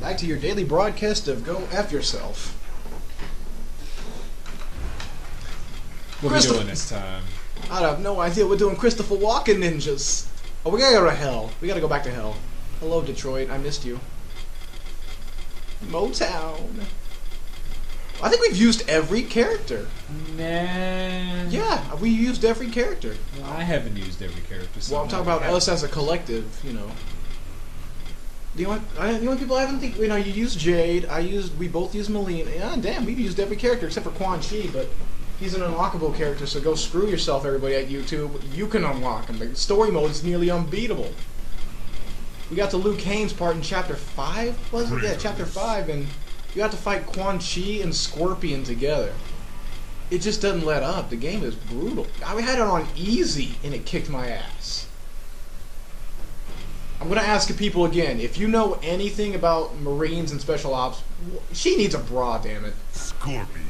Back to your daily broadcast of Go F Yourself. What are we doing this time? I have no idea. We're doing Christopher Walken ninjas. Oh, we gotta go to hell. We gotta go back to hell. Hello, Detroit. I missed you. Motown. I think we've used every character. Nah. Yeah, we used every character. I haven't used every character. So Well, I'm talking about us as a collective, you know. The only, I, the only people I haven't think, you know, you use Jade. I used, we both use Mileena. Yeah, damn, we've used every character except for Quan Chi, but he's an unlockable character. So go screw yourself, everybody at YouTube. You can unlock him. The story mode is nearly unbeatable. We got to Liu Kang's part in chapter five, was it? Yeah, chapter five, and you have to fight Quan Chi and Scorpion together. It just doesn't let up. The game is brutal. I had it on easy, and it kicked my ass. I'm gonna ask people again. If you know anything about Marines and Special Ops, she needs a bra. Damn it. Scorpion.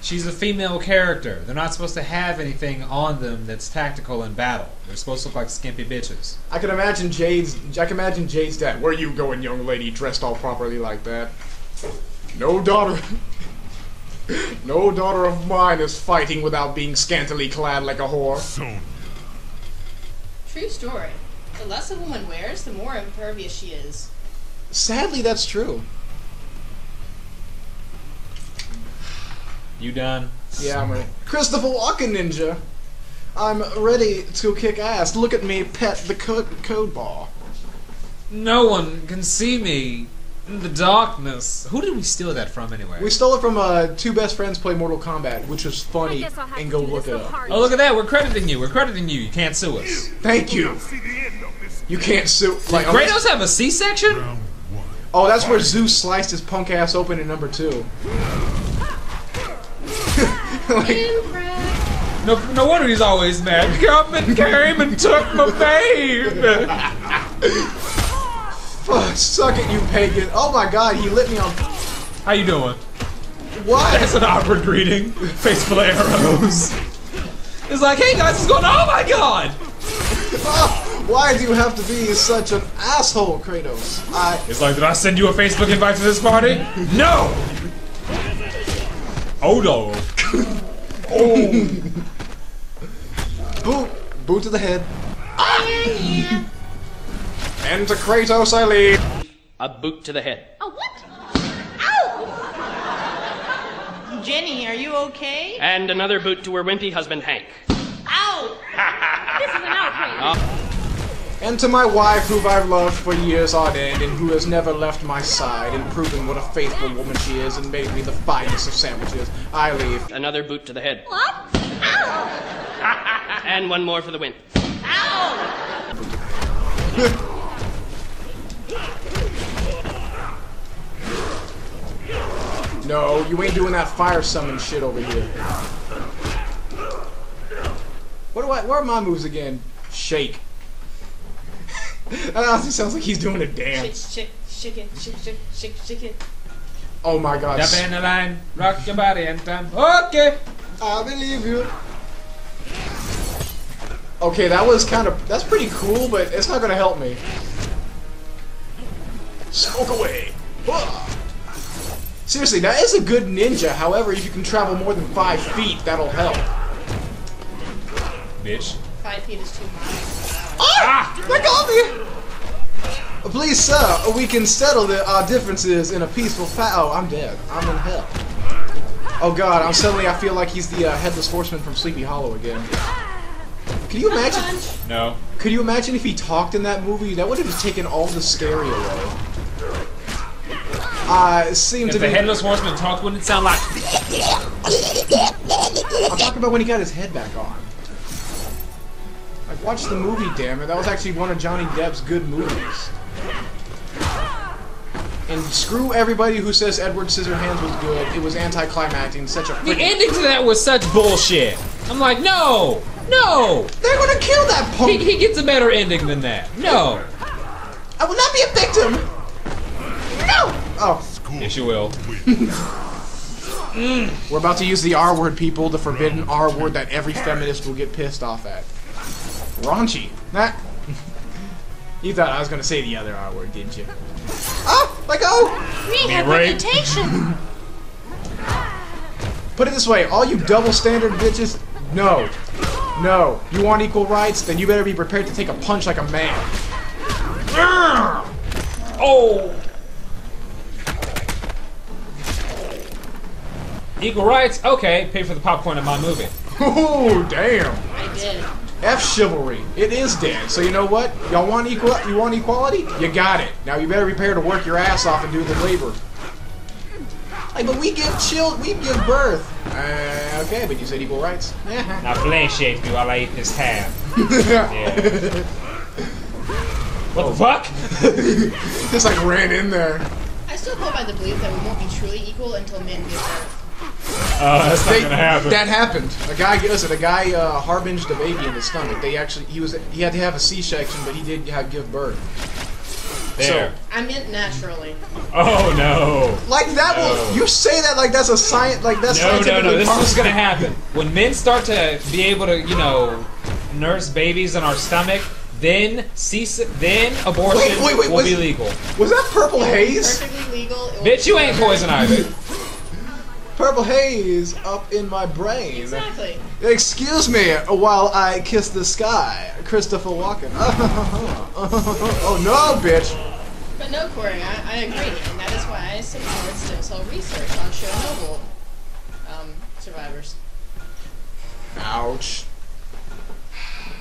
She's a female character. They're not supposed to have anything on them that's tactical in battle. They're supposed to look like skimpy bitches. I can imagine Jade's. I can imagine Jade's dad. Where you going, young lady, dressed all properly like that? No daughter. no daughter of mine is fighting without being scantily clad like a whore. Sonya. True story. The less a woman wears, the more impervious she is. Sadly, that's true. You done? Yeah, I'm ready. Christopher Walken Ninja. I'm ready to kick ass. Look at me pet the code, code ball. No one can see me in the darkness. Who did we steal that from anyway? We stole it from uh, two best friends play Mortal Kombat, which was funny, I guess I'll have and go look it up. hard oh, look at that. We're crediting you. We're crediting you. You can't sue us. Thank you. See the end of this. You can't sue. Like, Kratos have a C-section? Oh, that's where Zeus sliced his punk ass open in number two. like, No, no wonder he's always mad. Come and came and took my babe. fuck, suck it, you pagan. Oh my god, he lit me on. How you doing? What? That's an awkward greeting. Face full of arrows. It's like, hey guys, what's going on? Oh my god! Ah, why do you have to be such an asshole, Kratos? I. It's like, did I send you a Facebook invite to this party? No! Oh no. oh. Boot! Boot to the head. And to Kratos I lead. A boot to the head. Oh, what? Ow! Jenny, are you okay? And another boot to her wimpy husband, Hank. Ow! This is an outrage. Uh. And to my wife, who I've loved for years on end, and who has never left my side, and proven what a faithful woman she is, and made me the finest of sandwiches, I leave. Another boot to the head. What? Ow! And one more for the win. Ow! No, you ain't doing that fire summon shit over here. What do I? Where are my moves again? Shake. that honestly sounds like he's doing a dance. shake, shake it, shake, shake, shake, shake it. Oh my god. Step in the line, rock your body and time. Okay. I believe you. Okay, that was kind of that's pretty cool, but it's not gonna help me. Smoke away. Seriously, that is a good ninja. However, if you can travel more than five feet, that'll help. Bitch. Five feet is too high. Ah! That got me! Please, sir, we can settle the, our differences in a peaceful fa- Oh, I'm dead. I'm in hell. Oh god, I'm suddenly I feel like he's the uh, headless horseman from Sleepy Hollow again. Can you imagine? No. Could you imagine if he talked in that movie? That would have just taken all the scary away. Uh, seemed If to the be. headless horseman talked, wouldn't it sound like? I'm talking about when he got his head back on. Like, watch the movie, damn it. That was actually one of Johnny Depp's good movies. And screw everybody who says Edward Scissorhands was good. It was anticlimactic. Such a The ending to that was such bullshit. I'm like, no, no. They're gonna kill that He, punk. he gets a better ending than that. No. I will not be a victim. No. Oh, Yes, you will. we're about to use the R word, people. The forbidden R word that every feminist will get pissed off at. Raunchy. That. you thought I was gonna say the other R word, didn't you? Ah! Let go! Rehabilitation. Put it this way, all you double standard bitches, no. No. You want equal rights? Then you better be prepared to take a punch like a man. Oh! Equal rights? Okay, pay for the popcorn in my movie. Ooh, damn. I did. F chivalry. It is dead. So you know what? Y'all want equal you want equality? You got it. Now you better prepare to work your ass off and do the labor. Like, but we give chill we give birth. Uh, okay, but you said equal rights. Now flame shake me while I eat this ham. Yeah. what the fuck? Just like ran in there. I still hold by the belief that we won't be truly equal until men give birth. Uh, that's not They- gonna happen. That happened. A guy, listen, a guy uh, harbinged a baby in his stomach. They actually, he was, he had to have a C-section, but he did have give birth. there. I meant naturally. Oh no. Like that will, you say that like that's a science, like that's No, no, no. scientifically This is possible. gonna happen. When men start to be able to, you know, nurse babies in our stomach, then cease, then abortion Wait, wait, wait, will was- be legal. Was that purple haze? Perfectly legal. Bitch, you ain't poison ivy. Purple haze up in my brain. Exactly. Excuse me while I kiss the sky, Christopher Walken. oh no, bitch. But no, Corey, I, I agree, and that is why I support stem cell research on Chernobyl um, survivors. Ouch.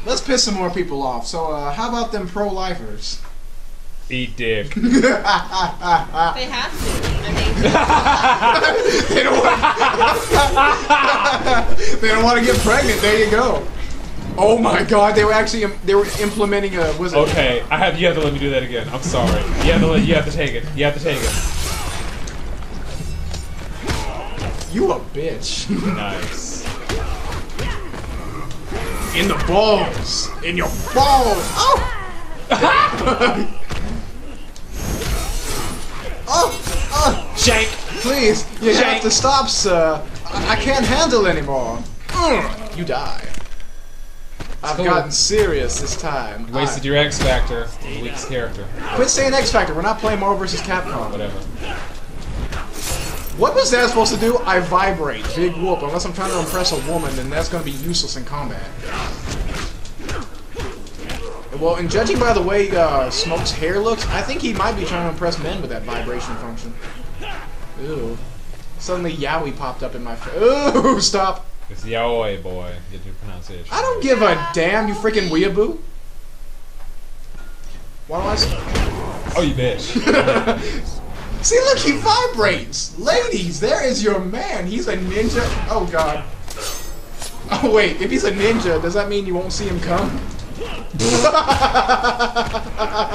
Let's piss some more people off. So, uh, how about them pro-lifers? Eat dick. They have to. I mean, they don't want. they don't want to get pregnant. There you go. Oh my God! They were actually they were implementing a was it? Okay, I have. You have to let me do that again. I'm sorry. You have to. Let, you have to take it. You have to take it. You a bitch. Nice. In the balls. In your balls. Oh. Oh. Oh. Shank. Please, you have to stop, sir. I, I can't handle anymore. Mm, You die. I've cool. gotten serious this time. Wasted your X Factor. The weakest character. Quit saying X Factor. We're not playing Marvel vs. Capcom. Whatever. What was that supposed to do? I vibrate. Big whoop. Unless I'm trying to impress a woman, then that's going to be useless in combat. Well, and judging by the way uh, Smoke's hair looks, I think he might be trying to impress men with that vibration function. Ooh. Suddenly Yowie popped up in my face. Ooh, stop. It's yaoi boy. Get your pronunciation. I don't give a damn, you freaking weeaboo. Why do I s- Oh, you bitch. See, look, he vibrates! Ladies, there is your man. He's a ninja. Oh, God. Oh, wait, if he's a ninja, does that mean you won't see him come?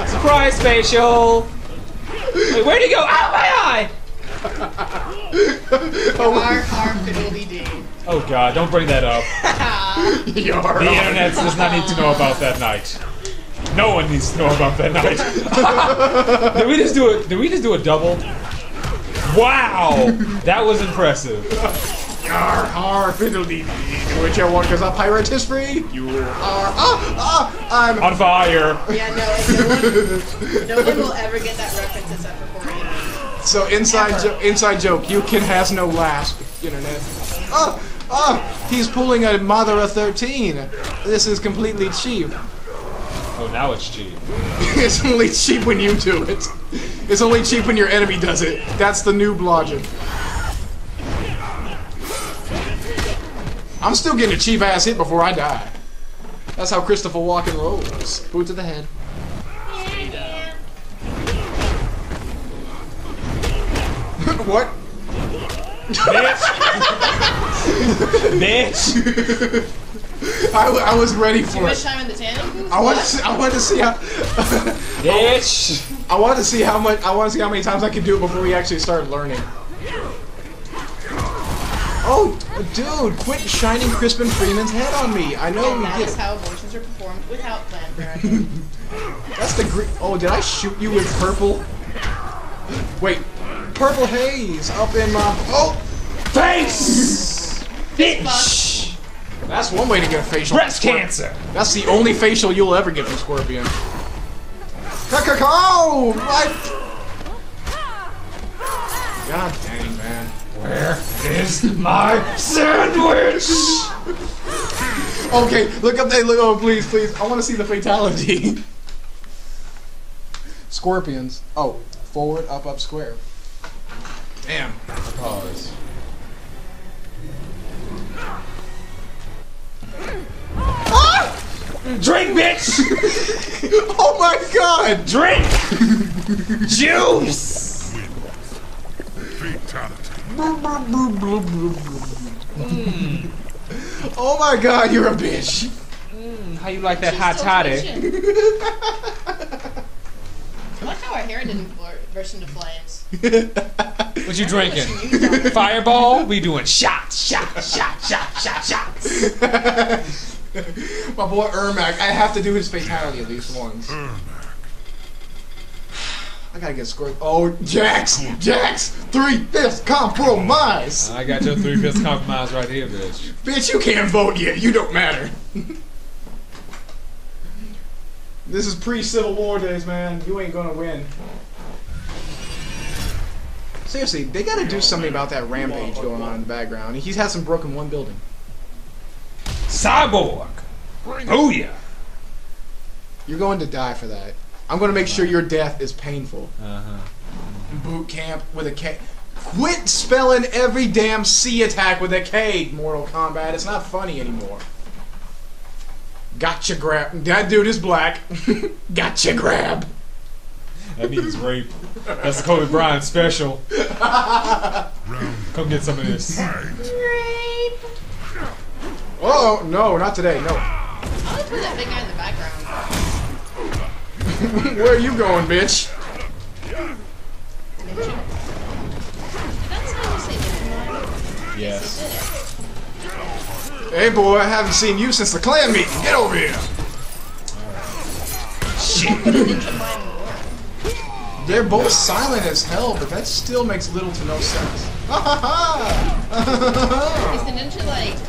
Surprise facial. Wait, where'd he go? Out my eye! Har har fiddly dee. Oh God! Don't bring that up. Yar. The internet does not need to know about that night. No one needs to know about that night. did we just do it? Did we just do a double? Wow, that was impressive. Yar, har, fiddly-dee. Whichever one goes up pirate history, you are. Ah, ah, I'm. On fire. Yeah, no, and no one, no one will ever get that reference except for Corey. So, inside, jo- inside joke, you can has no last, internet. Ah, ah, he's pulling a mother of 13. This is completely cheap. Oh, now it's cheap. it's only cheap when you do it. It's only cheap when your enemy does it. That's the noob logic. I'm still getting a cheap ass hit before I die. That's how Christopher Walken rolls. Boot to the head. what? Bitch. Bitch. I, w- I was ready Too for much it. time in the tandem? I want to I want to see how Bitch. I want to see how much I want to see how many times I can do it before we actually start learning. Oh, dude, quit shining Crispin Freeman's head on me. I know And we that get is how abortions are performed without Planned Parenthood. That's the gre Oh, did I shoot you with purple? Wait, purple haze up in my. Oh, Face. Bitch. that's one way to get a facial. Breast cancer. That's the only facial you'll ever get from Scorpion. I- God dang, man. Where is my sandwich? Okay, look up there. Look, oh, please, please. I want to see the fatality. Scorpions. Oh, forward, up, up, square. Damn. Pause. Ah! Drink, bitch! Oh my god! Drink! Juice! Oh my god, you're a bitch. Mm, how you like that She's hot toddy? twitching. I like how our hair didn't burst into flames. What you drinking? She used. Fireball? We doing shots, shots, shots, shots, shot, shots. My boy Ermac, I have to do his fatality at least once. I gotta get scored. Oh, Jax! Jax! Three fifths compromise! I got your three fifths compromise right here, bitch. Bitch, you can't vote yet. You don't matter. this is pre Civil War days, man. You ain't gonna win. Seriously, they gotta do something about that rampage going on in the background. He's had some broken one building. Cyborg! Booyah! You're going to die for that. I'm gonna make sure your death is painful. Uh-huh. Boot camp with a K. Quit spelling every damn C attack with a K, Mortal Kombat. It's not funny anymore. Gotcha grab. That dude is black. gotcha grab. That means rape. That's the Kobe Bryant special. Come get some of this. Rape. Oh no, not today. No. I like put that big guy in the background. Where are you going, bitch? Ninja. That's how you say ninja. Yes. He did it. Hey boy, I haven't seen you since the clan meeting. Get over here. Ninja. They're both silent as hell, but that still makes little to no sense. Is the ninja like?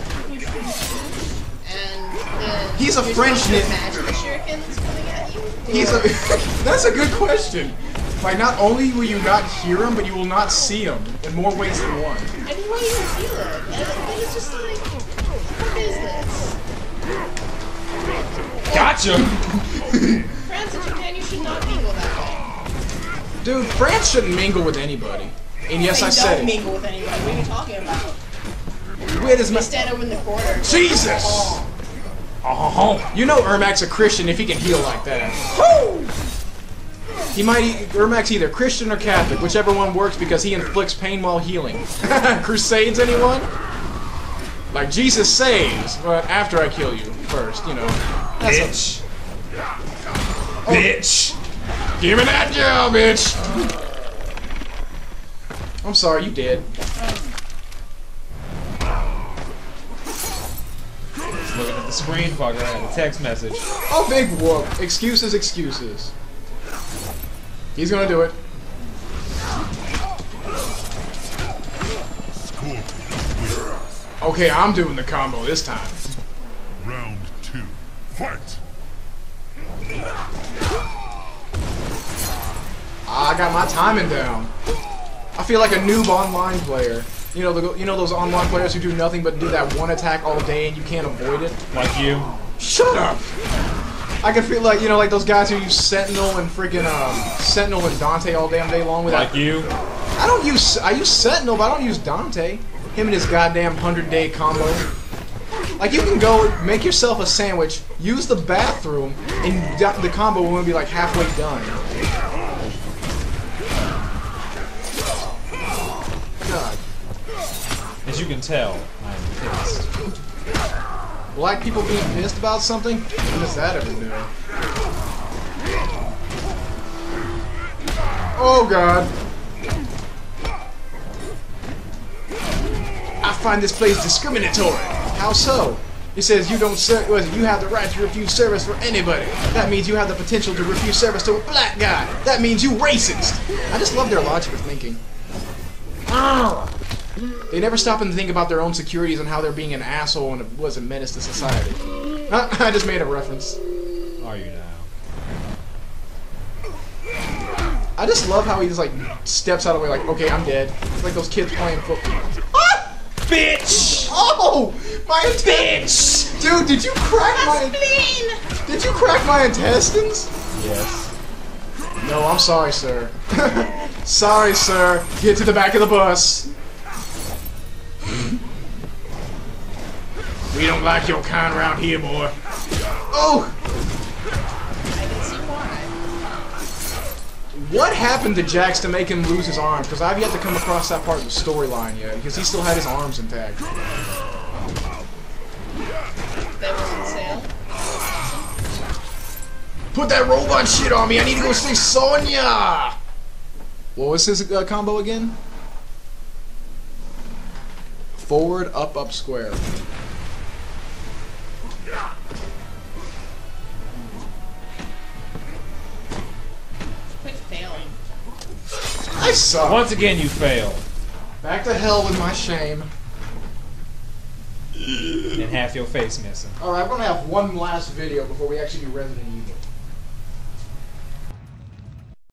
The He's a French supposed to nin- Imagine the shurikens coming at you. He's a. that's a good question. Like, not only will you not hear him, but you will not see him in more ways than one. And you won't even feel it. And it's just like, what is this? Gotcha! France and Japan, you should not mingle that way. Dude, France shouldn't mingle with anybody. And yes, They I don't mingle with anybody. What are you talking about? Where is They my. stand over in the corner. Jesus! Oh, You know Ermac's a Christian if he can heal like that. He might. e- Ermac's either Christian or Catholic, whichever one works because he inflicts pain while healing. Crusades, anyone? Like Jesus saves, but after I kill you first, you know. That's a- bitch. Oh. Bitch. Give me that gel, bitch! I'm sorry, you did. Screen fucker had a text message. Oh, big whoop. Excuses, excuses. He's gonna do it. Okay, I'm doing the combo this time. Round two. Fight! Ah, I got my timing down. I feel like a noob online player. You know, the, you know those online players who do nothing but do that one attack all day and you can't avoid it. Like you. Shut up. I can feel like you know, like those guys who use Sentinel and freaking um, Sentinel and Dante all damn day long without... Like you. I don't use I use Sentinel, but I don't use Dante. Him and his goddamn hundred day combo. Like you can go make yourself a sandwich, use the bathroom, and the combo will be like halfway done. As you can tell, I'm pissed. black people being pissed about something? When does that ever do? Oh God. I find this place discriminatory. How so? It says you don't ser- was it, you have the right to refuse service for anybody. That means you have the potential to refuse service to a black guy. That means you racist. I just love their logic of thinking. Ah. They never stop and think about their own securities and how they're being an asshole and a, was a menace to society. I just made a reference. Are you now? I I just love how he just like steps out of the way, like, okay, I'm dead. It's like those kids playing football. Ah! Bitch! Oh, my Bitch! dude! Did you crack my? Spleen! Did you crack my intestines? Yes. No, I'm sorry, sir. sorry, sir. Get to the back of the bus. We don't like your kind around here, boy. Oh! I can see why. What happened to Jax to make him lose his arms? Because I've yet to come across that part of the storyline yet, because he still had his arms intact. That was on sale. Put that robot shit on me! I need to go see Sonya! What was his uh, combo again? Forward, up, up, square. I suck. Once again, you fail. Back to hell with my shame. And half your face missing. Alright, we're gonna have one last video before we actually do Resident Evil.